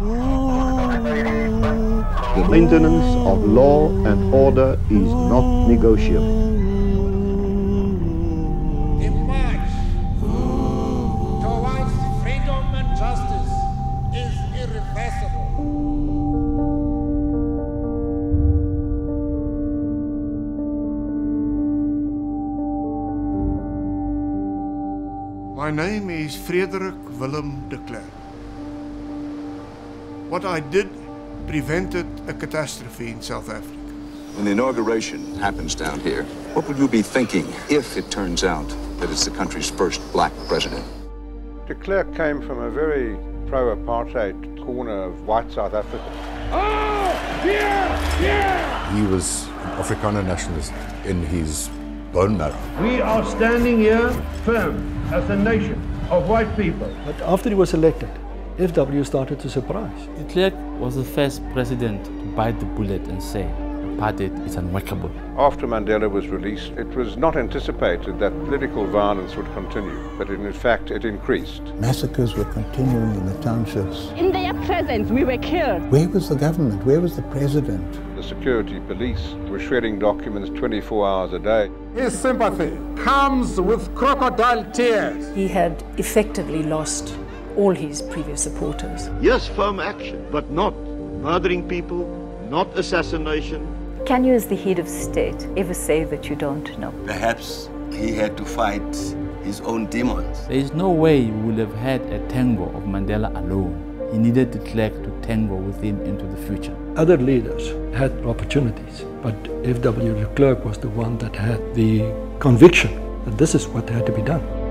The maintenance of law and order is not negotiable. The march towards freedom and justice is irreversible. My name is Frederik Willem de Klerk. What I did prevented a catastrophe in South Africa. When the inauguration happens down here, what would you be thinking if it turns out that it's the country's first black president? De Klerk came from a very pro apartheid corner of white South Africa. Oh, he was an Afrikaner nationalist in his bone marrow. We are standing here firm as a nation of white people. But after he was elected, FW started to surprise. De Klerk was the first president to bite the bullet and say apartheid is unworkable. After Mandela was released, it was not anticipated that political violence would continue, but in fact it increased. Massacres were continuing in the townships. In their presence, we were killed. Where was the government? Where was the president? The security police were shredding documents 24 hours a day. His sympathy comes with crocodile tears. He had effectively lost all his previous supporters. Yes, firm action, but not murdering people, not assassination. Can you, as the head of state, ever say that you don't know? Perhaps he had to fight his own demons. There is no way he would have had a tango of Mandela alone. He needed de Klerk to tango with him into the future. Other leaders had opportunities, but F.W. de Klerk was the one that had the conviction that this is what had to be done.